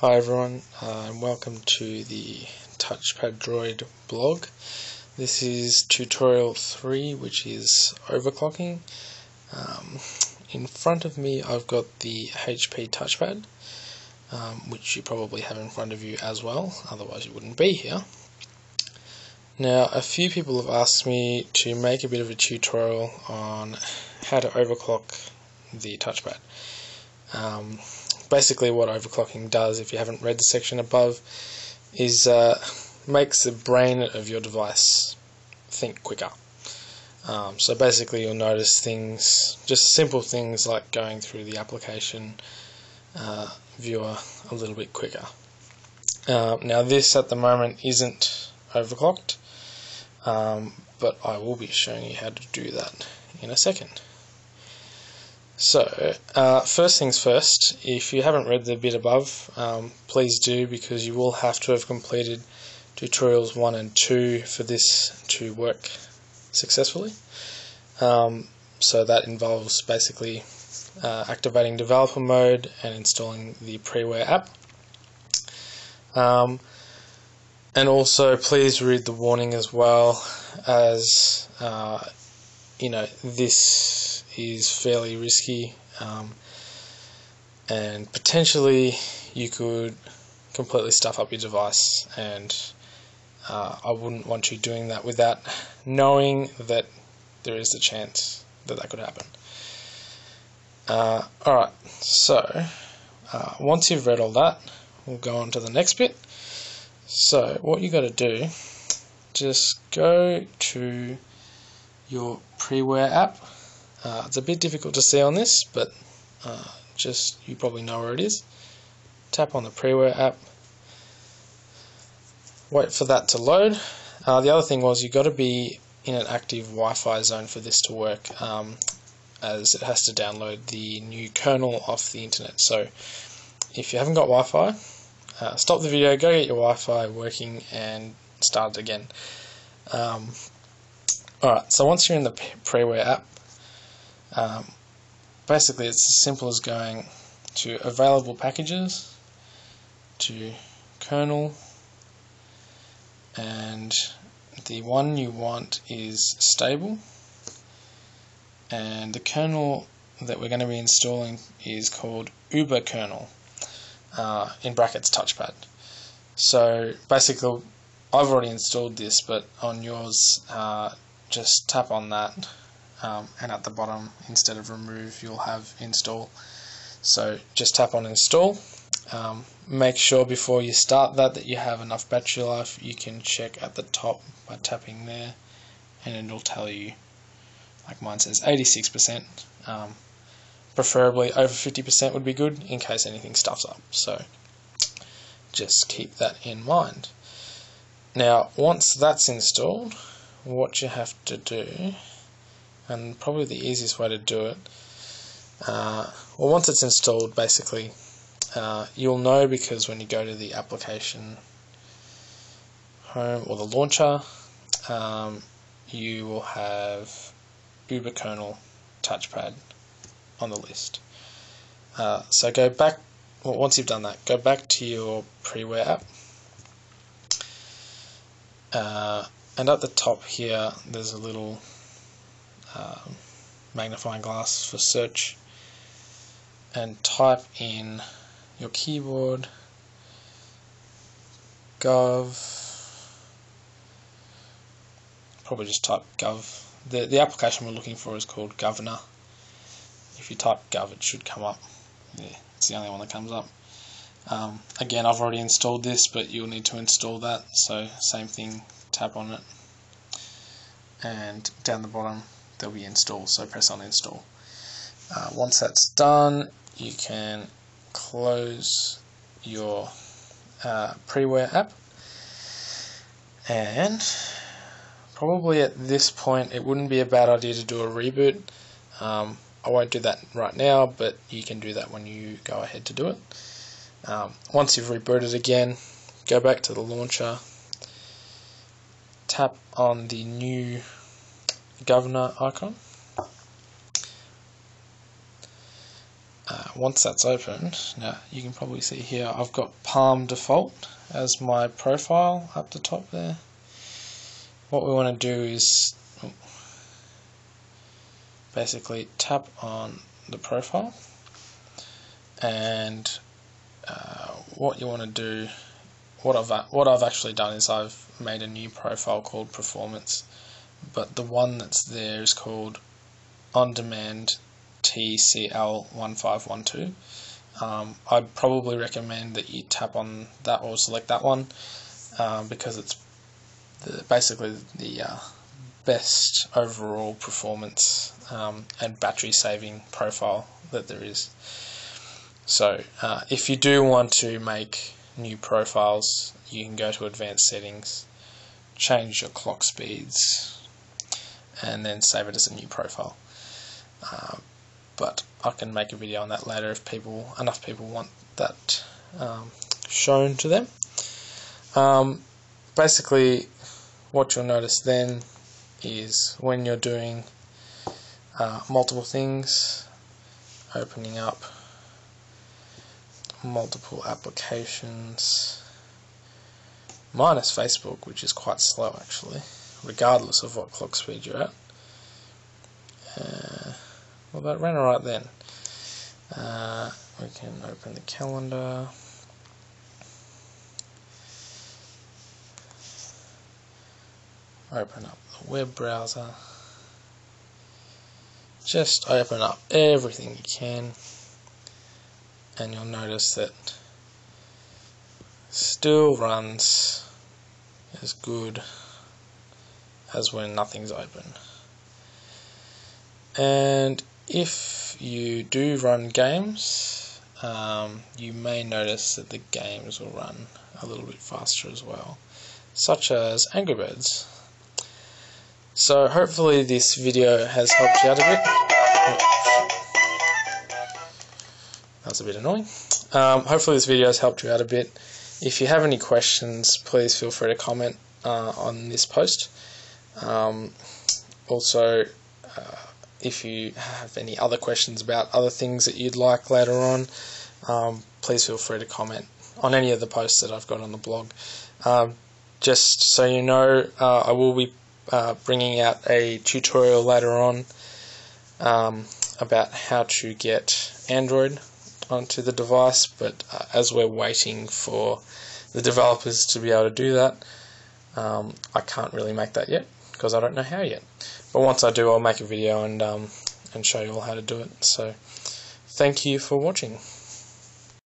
Hi everyone, uh, and welcome to the Touchpad Droid blog. This is tutorial 3, which is overclocking. Um, in front of me I've got the HP touchpad, um, which you probably have in front of you as well, otherwise you wouldn't be here. Now, a few people have asked me to make a bit of a tutorial on how to overclock the touchpad. Um, basically what overclocking does, if you haven't read the section above, is uh, makes the brain of your device think quicker. Um, so basically you'll notice things, just simple things like going through the application uh, viewer a little bit quicker. Uh, now this at the moment isn't overclocked, um, but I will be showing you how to do that in a second. So, uh, first things first, if you haven't read the bit above, um, please do because you will have to have completed tutorials 1 and 2 for this to work successfully. Um, so that involves basically uh, activating developer mode and installing the Preware app. Um, and also please read the warning as well as uh, you know this is fairly risky um, and potentially you could completely stuff up your device and uh, I wouldn't want you doing that without knowing that there is a chance that that could happen. Uh, Alright, so uh, once you've read all that, we'll go on to the next bit. So what you got to do, just go to your Preware app uh, it's a bit difficult to see on this, but uh, just you probably know where it is. Tap on the Preware app. Wait for that to load. Uh, the other thing was you've got to be in an active Wi-Fi zone for this to work, um, as it has to download the new kernel off the internet. So if you haven't got Wi-Fi, uh, stop the video, go get your Wi-Fi working, and start it again. Um, Alright, so once you're in the Preware app, um, basically, it's as simple as going to available packages, to kernel, and the one you want is stable, and the kernel that we're going to be installing is called UberKernel, uh, in brackets touchpad. So basically, I've already installed this, but on yours, uh, just tap on that um, and at the bottom instead of remove you'll have install. So just tap on install. Um, make sure before you start that that you have enough battery life you can check at the top by tapping there and it'll tell you. Like mine says 86% um, preferably over 50% would be good in case anything stuffs up. So just keep that in mind. Now once that's installed what you have to do and probably the easiest way to do it uh, well once it's installed basically uh, you'll know because when you go to the application home or the launcher um, you will have UberKernel touchpad on the list. Uh, so go back well, once you've done that go back to your Preware app. Uh, and at the top here there's a little um, magnifying glass for search and type in your keyboard gov probably just type gov. The, the application we're looking for is called Govnah. If you type gov it should come up. Yeah, it's the only one that comes up. Um, again I've already installed this but you'll need to install that. So same thing tap on it. And down the bottom there'll be install, so press on install. Uh, once that's done, you can close your uh, Preware app and probably at this point it wouldn't be a bad idea to do a reboot. Um, I won't do that right now, but you can do that when you go ahead to do it. Um, once you've rebooted again, go back to the launcher, tap on the new Govnah icon. Uh, once that's open, now you can probably see here I've got Palm default as my profile up the top there. What we want to do is basically tap on the profile and uh, what you want to do what I've what I've actually done is I've made a new profile called performance but the one that's there is called on demand TCL1512 um, I'd probably recommend that you tap on that or select that one um, because it's the, basically the uh, best overall performance um, and battery saving profile that there is. So uh, if you do want to make new profiles, you can go to advanced settings, change your clock speeds, and then save it as a new profile. Uh, but I can make a video on that later if people enough people want that um, shown to them. Um, basically, what you'll notice then is when you're doing uh, multiple things, opening up multiple applications, minus Facebook, which is quite slow actually, regardless of what clock speed you're at. Uh, well, that ran alright then. Uh, we can open the calendar. Open up the web browser. Just open up everything you can and you'll notice that still runs as good as when nothing's open. And if you do run games, um, you may notice that the games will run a little bit faster as well, such as Angry Birds. So hopefully this video has helped you out a bit. That's a bit annoying. Um, hopefully this video has helped you out a bit. If you have any questions, please feel free to comment uh, on this post. Um, also, uh, if you have any other questions about other things that you'd like later on, um, please feel free to comment on any of the posts that I've got on the blog. Um, just so you know, uh, I will be uh, bringing out a tutorial later on um, about how to get Android onto the device, but uh, as we're waiting for the developers to be able to do that, um, I can't really make that yet because I don't know how yet. But once I do, I'll make a video and um, and show you all how to do it. So, thank you for watching.